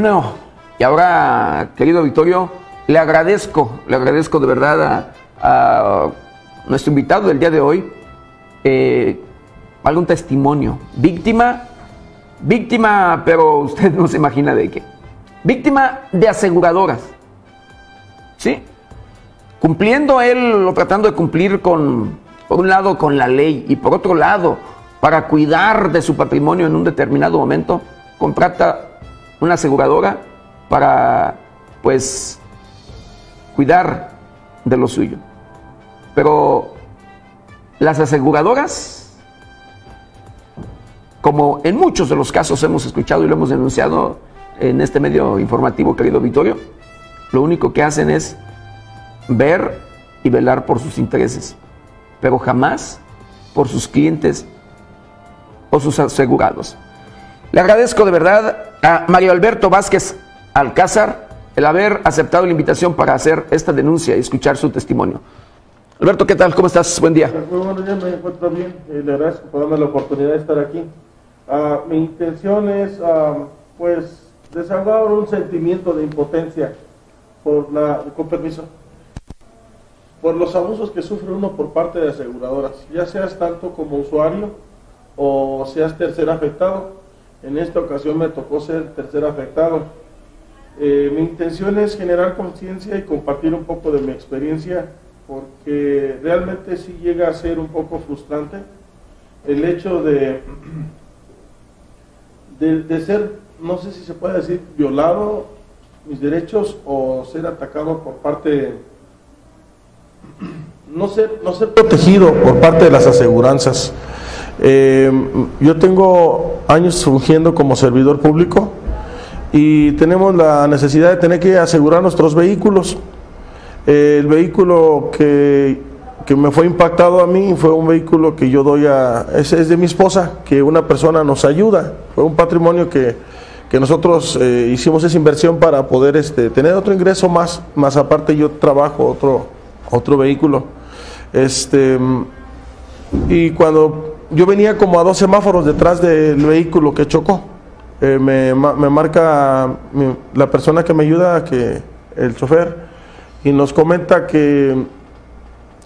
Bueno, y ahora, querido Victorio, le agradezco, le agradezco de verdad a, nuestro invitado del día de hoy eh, algún testimonio. Víctima, víctima, pero usted no se imagina de qué. Víctima de aseguradoras. ¿Sí? Cumpliendo él o tratando de cumplir con, por un lado, con la ley y por otro lado, para cuidar de su patrimonio en un determinado momento, contrata una aseguradora para, pues, cuidar de lo suyo. Pero las aseguradoras, como en muchos de los casos hemos escuchado y lo hemos denunciado en este medio informativo, querido Vittorio, lo único que hacen es ver y velar por sus intereses, pero jamás por sus clientes o sus asegurados. Le agradezco de verdad a Mario Alberto Vázquez Alcázar el haber aceptado la invitación para hacer esta denuncia y escuchar su testimonio. Alberto, ¿qué tal? ¿Cómo estás? Buen día. Muy buenos días, me encuentro bien. Eh, le agradezco por darme la oportunidad de estar aquí. Ah, mi intención es, ah, pues, desahogar un sentimiento de impotencia por la, con permiso, por los abusos que sufre uno por parte de aseguradoras, ya seas tanto como usuario o seas tercer afectado. En esta ocasión me tocó ser tercer afectado. Eh, mi intención es generar conciencia y compartir un poco de mi experiencia porque realmente sí llega a ser un poco frustrante el hecho de, de, ser, no sé si se puede decir, violado mis derechos o ser atacado por parte, no ser, no ser protegido por parte de las aseguranzas. Eh, yo tengo años fungiendo como servidor público y tenemos la necesidad de tener que asegurar nuestros vehículos el vehículo que, me fue impactado a mí fue un vehículo que yo doy a, ese es de mi esposa, que una persona nos ayuda, fue un patrimonio que, nosotros eh, hicimos esa inversión para poder este, tener otro ingreso más, más aparte yo trabajo otro, otro vehículo. Este, y cuando yo venía como a dos semáforos detrás del vehículo que chocó, eh, me, me, marca la persona que me ayuda, que el chofer, y nos comenta que,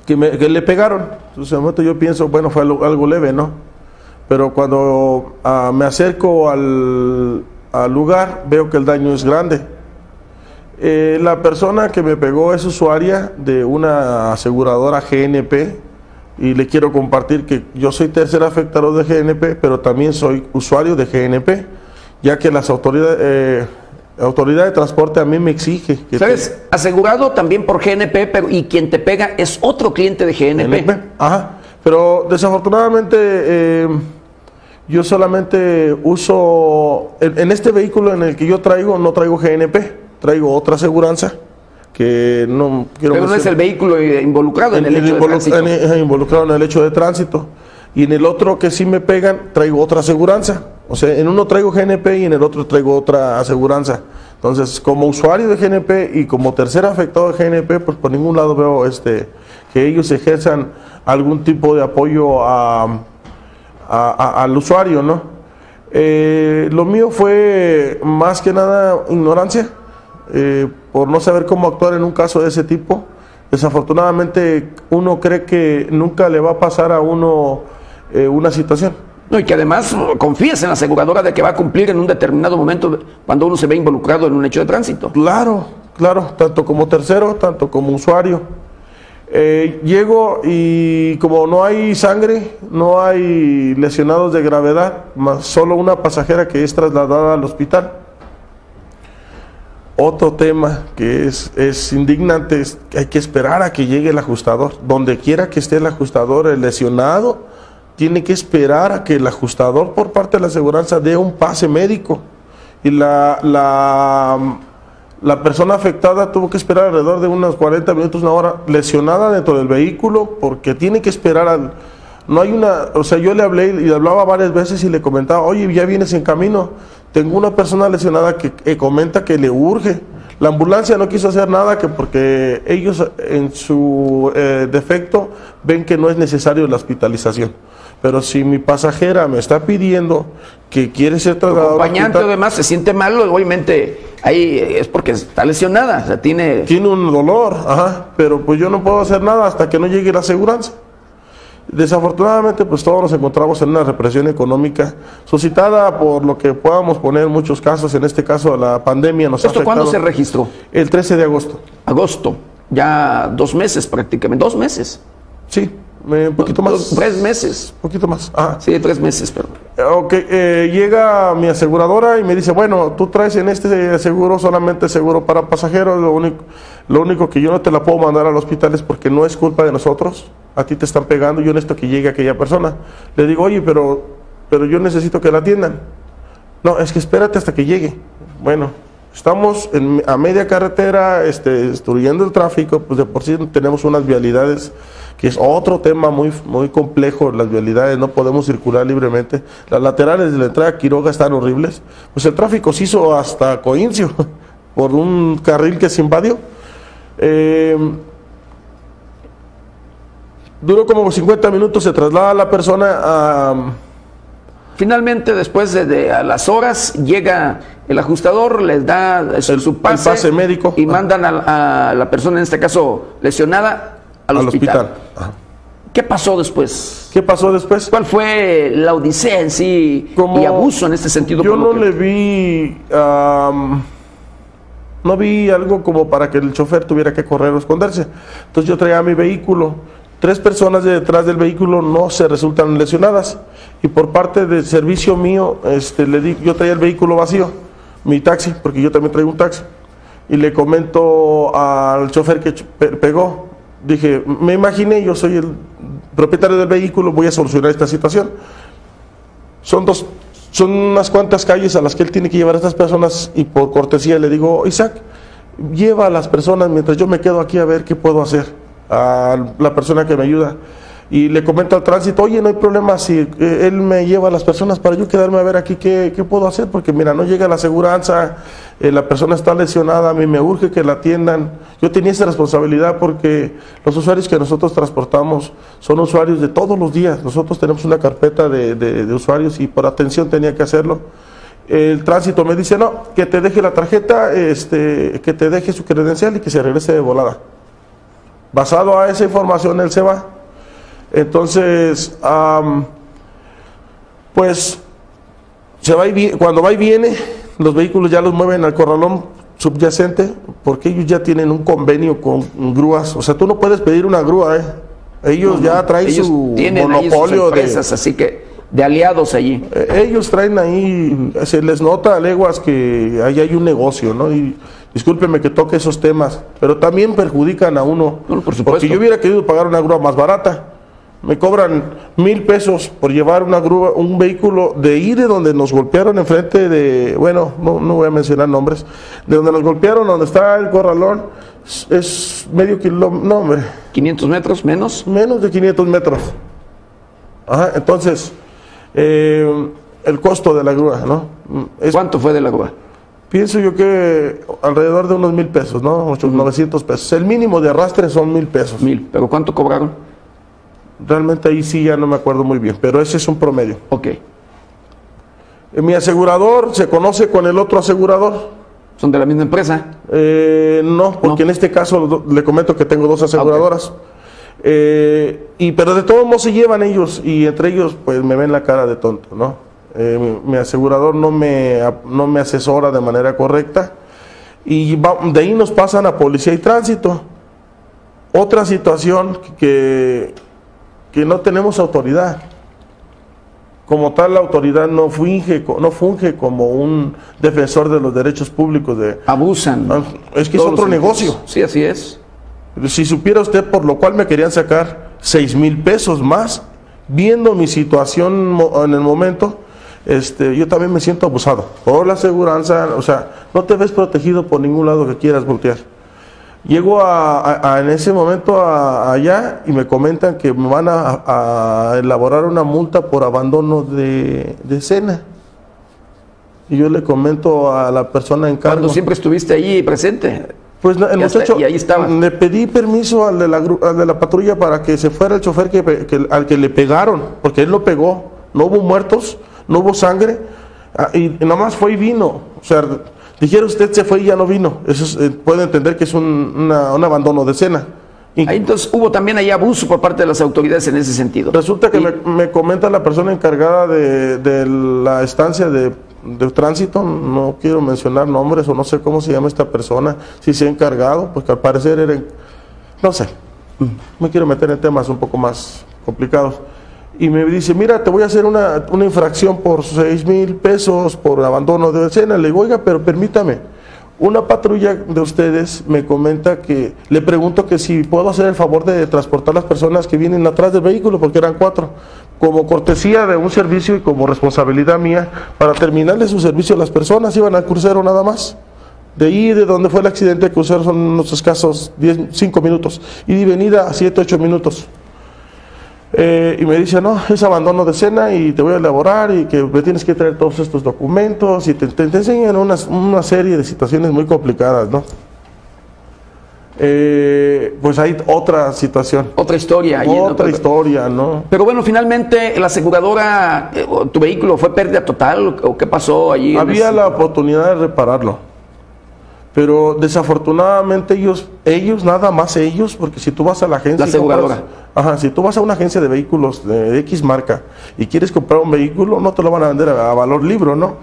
que, le pegaron. Entonces, yo pienso, bueno, fue algo, leve, ¿no? Pero cuando ah, me acerco al, lugar, veo que el daño es grande. Eh, la persona que me pegó es usuaria de una aseguradora GNP y le quiero compartir que yo soy tercer afectado de GNP, pero también soy usuario de GNP, ya que las autoridades... Eh, autoridad de transporte a mí me exige. Que ¿Sabes? Asegurado también por GNP, pero y quien te pega es otro cliente de GNP. Ajá. Pero desafortunadamente eh, yo solamente uso, en, este vehículo en el que yo traigo, no traigo GNP, traigo otra aseguranza que no quiero Pero no es el vehículo involucrado en, el, hecho de tránsito. involucrado en el hecho de tránsito. Y en el otro que sí me pegan, traigo otra aseguranza. O sea, en uno traigo GNP y en el otro traigo otra aseguranza. Entonces, como usuario de GNP y como tercer afectado de GNP, pues por ningún lado veo este que ellos ejerzan algún tipo de apoyo al usuario, ¿no? Eh, lo mío fue más que nada ignorancia, eh, por no saber cómo actuar en un caso de ese tipo. Desafortunadamente uno cree que nunca le va a pasar a uno eh, una situación. No, y que además confíes en la aseguradora de que va a cumplir en un determinado momento cuando uno se ve involucrado en un hecho de tránsito. Claro, claro, tanto como tercero, tanto como usuario. Eh, llego y como no hay sangre, no hay lesionados de gravedad, más solo una pasajera que es trasladada al hospital. Otro tema que es, es indignante es que hay que esperar a que llegue el ajustador. Donde quiera que esté el ajustador, el lesionado, tiene que esperar a que el ajustador por parte de la aseguranza dé un pase médico. Y la, la, la persona afectada tuvo que esperar alrededor de unos 40 minutos, una hora, lesionada dentro del vehículo, porque tiene que esperar al... No hay una, o sea, yo le hablé y le hablaba varias veces y le comentaba, oye, ya vienes en camino. Tengo una persona lesionada que, comenta que le urge. La ambulancia no quiso hacer nada que porque ellos en su eh, defecto ven que no es necesario la hospitalización. Pero si mi pasajera me está pidiendo que quiere ser trasladado... acompañante además se siente mal, obviamente ahí es porque está lesionada, o sea, tiene... Tiene un dolor, ajá, pero pues yo no puedo hacer nada hasta que no llegue la aseguranza. Desafortunadamente, pues todos nos encontramos en una represión económica suscitada por lo que podamos poner muchos casos, en este caso la pandemia nos ha ¿Esto cuándo se registró? El 13 de agosto. Agosto, ya dos meses prácticamente, dos meses. Sí, eh, un poquito más. Dos- Tres meses. Un poquito más. Ajá. Sí, tres meses, perdón. Eh, Ok, eh, llega mi aseguradora y me dice, bueno, tú traes en este seguro solamente seguro para pasajeros, lo único, lo único que yo no te la puedo mandar al hospital es porque no es culpa de nosotros, a ti te están pegando, yo necesito que llegue aquella persona. Le digo, oye, pero, pero yo necesito que la atiendan. No, es que espérate hasta que llegue. Bueno, estamos a media carretera, este, destruyendo el tráfico, pues de por sí tenemos unas vialidades, que es otro tema muy, muy complejo, las vialidades, no podemos circular libremente. Las laterales de la entrada a Quiroga están horribles. Pues el tráfico se hizo hasta Coincio, por un carril que se invadió. Eh, duró como 50 minutos, se traslada la persona a... Finalmente, después de, de- a las horas, llega el ajustador, les da su, El- su el pase, médico. y mandan a, a la persona, en este caso lesionada, al, al hospital. ¿Qué pasó después? ¿Qué pasó después? ¿Cuál fue la odisea en sí Como- y abuso en este sentido? Yo no que- le vi, am, no vi algo como para que el chofer tuviera que correr o esconderse. Entonces yo traía mi vehículo. Tres personas de detrás del vehículo no se resultan lesionadas. Y por parte del servicio mío, este, le di, yo traía el vehículo vacío, mi taxi, porque yo también traigo un taxi. Y le comento al chofer que pegó. Dije, me imaginé, yo soy el propietario del vehículo, voy a solucionar esta situación. Son dos, son unas cuantas calles a las que él tiene que llevar a estas personas y por cortesía le digo, Isaac, lleva a las personas mientras yo me quedo aquí a ver qué puedo hacer a la persona que me ayuda. Y le comento al tránsito, oye, no hay problema si eh, él me lleva a las personas para yo quedarme a ver aquí qué, qué puedo hacer, porque mira, no llega la aseguranza, eh, la persona está lesionada, a mí me urge que la atiendan. Yo tenía esa responsabilidad porque los usuarios que nosotros transportamos son usuarios de todos los días. Nosotros tenemos una carpeta de, de- de usuarios y por atención tenía que hacerlo. El tránsito me dice, no, que te deje la tarjeta, este, que te deje su credencial y que se regrese de volada. Basado a esa información, él se va. Entonces, am, pues, se va y cuando va y viene, los vehículos ya los mueven al corralón subyacente, porque ellos ya tienen un convenio con grúas. O sea, tú no puedes pedir una grúa, ¿eh? Ellos ya traen Ellos su tienen ahí sus monopolio de... empresas, así que de aliados allí. Eh, Ellos traen ahí, se les nota a leguas que ahí hay un negocio, ¿no? Y discúlpeme que toque esos temas, pero también perjudican a uno. No, por supuesto. Porque yo hubiera querido pagar una grúa más barata. Me cobran mil pesos por llevar una grúa, un vehículo de ir de donde nos golpearon enfrente de, bueno, no, no voy a mencionar nombres, de donde nos golpearon, donde está el corralón, es- medio kilómetro, no hombre, 500 metros menos. menos de 500 metros. Ajá, entonces, eh, el costo de la grúa, ¿no? Es- ¿Cuánto fue de la grúa? Pienso yo que alrededor de unos mil pesos, ¿no? Ocho- 900 pesos. El mínimo de arrastre son mil pesos. Mil. ¿Pero cuánto cobraron? Realmente ahí sí ya no me acuerdo muy bien, pero ese es un promedio. Ok. Eh, Mi asegurador se conoce con el otro asegurador. ¿Son de la misma empresa? Eh, no, porque No. en este caso le comento que tengo dos aseguradoras. Eh, y pero de todos modos se llevan ellos y entre ellos pues me ven la cara de tonto, ¿no? Eh, mi, asegurador no me no me asesora de manera correcta y va- de ahí nos pasan a policía y tránsito. Otra situación que que no tenemos autoridad. Como tal, la autoridad no funge, no funge como un defensor de los derechos públicos de, Abusan. Ah, es que es otro negocio. Sí, así es. Si supiera usted por lo cual me querían sacar seis mil pesos más, viendo mi situación en el momento, este, yo también me siento abusado. Por la aseguranza, o sea, no te ves protegido por ningún lado que quieras voltear. Llego a, a- a- en ese momento a- allá y me comentan que me van a, elaborar una multa por abandono de, de cena. Y yo le comento a la persona en cargo. Cuando siempre estuviste allí presente. Pues el Y hasta- muchacho, y ahí estaba. le pedí permiso al de, la, al de la patrulla para que se fuera el chofer que, que- al que le pegaron, porque él lo pegó. No hubo muertos, no hubo sangre, ah, y, nomás fue y vino. O sea, Dijera usted se fue y ya no vino. Eso es, eh, puede entender que es un, una- un abandono de cena. Y Ahí entonces hubo también ahí abuso por parte de las autoridades en ese sentido. resulta que Y- me, me comenta la persona encargada de, de la estancia de, de tránsito, no quiero mencionar nombres o no sé cómo se llama esta persona, si se ha encargado, porque al parecer era, no sé, me quiero meter en temas un poco más complicados. Y me dice, mira, te voy a hacer una, una infracción por seis mil pesos por abandono de escena. Le digo, oiga, pero permítame. Una patrulla de ustedes me comenta que, le pregunto que si puedo hacer el favor de transportar las personas que vienen atrás del vehículo, porque eran cuatro, como cortesía de un servicio y como responsabilidad mía, para terminarle su servicio las personas, iban al crucero nada más. De ahí, de donde fue el accidente, el crucero son unos escasos 10, 5 minutos, y de venida a 7, 8 minutos. Eh, y me dice, no, es abandono de cena y te voy a elaborar y que me tienes que traer todos estos documentos y te, te- te enseñan una, una serie de situaciones muy complicadas, ¿no? Eh, pues hay otra situación, Otra historia. otra historia, ¿no? Pero bueno, finalmente la aseguradora, eh, tu vehículo fue pérdida total o qué pasó allí? Había ese- la oportunidad de repararlo, pero desafortunadamente ellos, ellos nada más ellos, porque si tú vas a la agencia, La y compras- aseguradora. ajá, si tú vas a una agencia de vehículos de X marca y quieres comprar un vehículo, no te lo van a vender a, a valor libro, ¿no?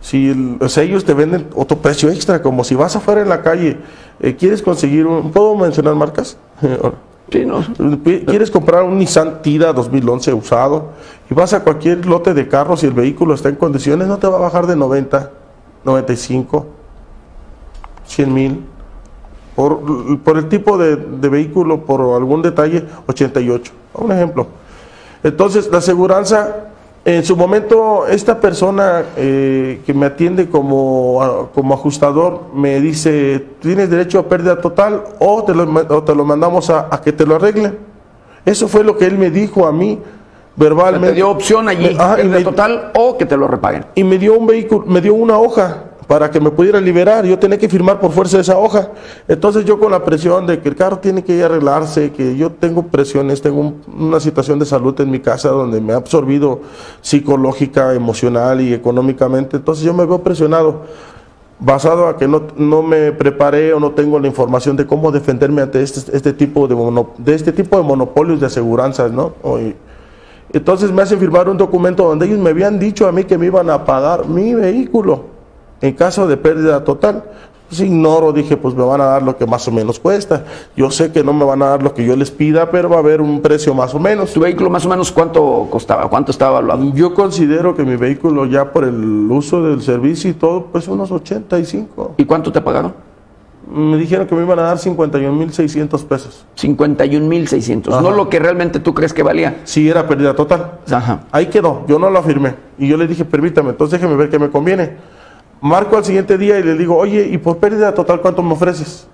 Si el- o sea, ellos te venden otro precio extra, como si vas afuera en la calle, eh, quieres conseguir un, ¿puedo mencionar marcas? Sí, no. Quieres comprar un Nissan Tira 2011 usado y vas a cualquier lote de carros y el vehículo está en condiciones, no te va a bajar de 90, 95, 100 mil. Por, por el tipo de, de vehículo, por algún detalle, 88. Un ejemplo. Entonces, la aseguranza, en su momento, esta persona eh, que me atiende como, como ajustador me dice, tienes derecho a pérdida total o te lo, o te lo mandamos a, a que te lo arreglen. Eso fue lo que él me dijo a mí verbalmente. Te dio opción allí, Me- ajá, pérdida me- total o que te lo repaguen. y me dio un vehículo, me dio una hoja para que me pudiera liberar. Yo tenía que firmar por fuerza esa hoja. Entonces yo con la presión de que el carro tiene que arreglarse, que yo tengo presiones, tengo un- una situación de salud en mi casa donde me ha absorbido psicológica, emocional y económicamente. Entonces yo me veo presionado basado a que no, no me preparé o no tengo la información de cómo defenderme ante este, este tipo de, de este tipo de monopolios de aseguranzas, ¿no? Entonces me hacen firmar un documento donde ellos me habían dicho a mí que me iban a pagar mi vehículo en caso de pérdida total. Pues ignoro, dije, pues me van a dar lo que más o menos cuesta. Yo sé que no me van a dar lo que yo les pida, pero va a haber un precio más o menos. ¿Tu vehículo más o menos cuánto costaba? ¿Cuánto estaba evaluado? Yo considero que mi vehículo ya por el uso del servicio y todo, pues unos 85. ¿Y cuánto te pagaron? Me dijeron que me iban a dar 51.600 pesos. 51.600. No lo que realmente tú crees que valía. Si era pérdida total. Ajá. Ahí quedó, yo no lo afirmé. Y yo le dije, permítame, entonces déjeme ver qué me conviene. Marco al siguiente día y le digo, oye, ¿y por pérdida total cuánto me ofreces?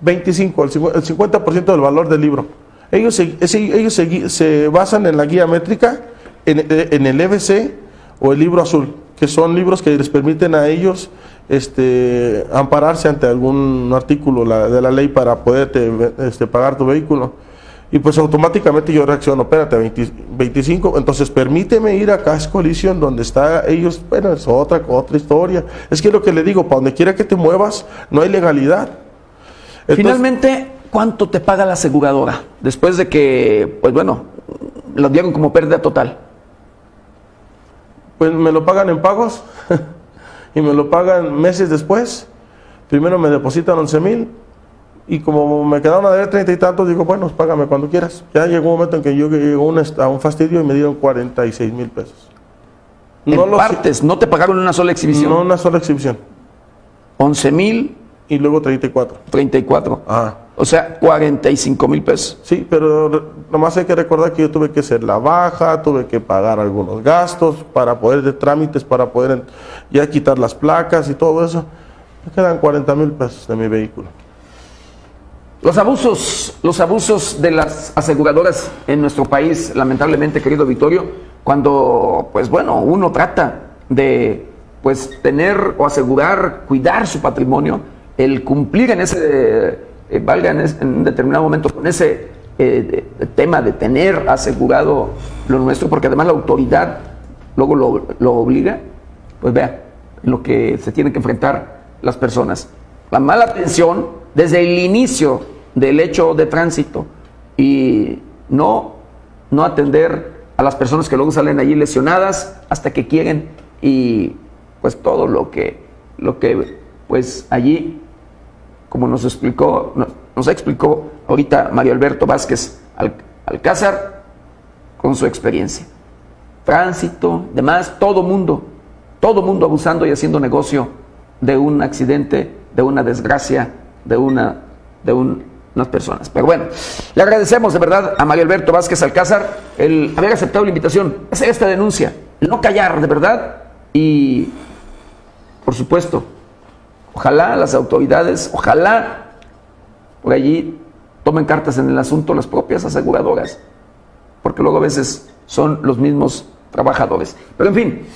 25, el cincu- el 50% del valor del libro. Ellos, se, ellos se, basan en la guía métrica, en, en el EBC o el libro azul, que son libros que les permiten a ellos este, ampararse ante algún artículo de la ley para poderte este, pagar tu vehículo. Y pues automáticamente yo reacciono, espérate, 20 25, entonces permíteme ir a Cash Collision donde está ellos, bueno, es otra, otra historia. Es que lo que le digo, para donde quiera que te muevas, no hay legalidad. Entonces, Finalmente, ¿cuánto te paga la aseguradora? Después de que, pues bueno, lo dieron como pérdida total. pues me lo pagan en pagos y me lo pagan meses después. Primero me depositan 11 mil y como me quedaron a deber 30 y tantos, digo, bueno, págame cuando quieras. Ya llegó un momento en que yo llegó a un fastidio y me dieron 46 mil pesos. en lo sé- partes, no te pagaron una sola exhibición. No una sola exhibición. 11 mil Y luego 34. 34. Ah. O sea, 45 mil pesos. Sí, pero nomás hay que recordar que yo tuve que hacer la baja, tuve que pagar algunos gastos para poder de trámites, para poder en- ya quitar las placas y todo eso. Me quedan 40 mil pesos de mi vehículo. Los abusos, los abusos de las aseguradoras en nuestro país, lamentablemente, querido Vittorio, cuando, pues bueno, uno trata de, pues, tener o asegurar, cuidar su patrimonio, el cumplir en ese, eh, valga en, es- en un determinado momento con ese eh, tema de tener asegurado lo nuestro, porque además la autoridad luego lo, lo obliga, pues vea, lo que se tienen que enfrentar las personas. La mala atención desde el inicio del hecho de tránsito y no, no atender a las personas que luego salen allí lesionadas hasta que quieren y pues todo lo que, lo que pues allí, como nos explicó, nos, explicó ahorita Mario Alberto Vázquez Alcázar con su experiencia. Tránsito, demás, todo mundo, todo mundo abusando y haciendo negocio de un accidente, de una desgracia, de una, de unas personas. Pero bueno, le agradecemos de verdad a Mario Alberto Vázquez Alcázar el haber aceptado la invitación, hacer esta denuncia, no callar de verdad y, por supuesto, ojalá las autoridades, ojalá por allí tomen cartas en el asunto las propias aseguradoras, porque luego a veces son los mismos trabajadores. Pero en fin,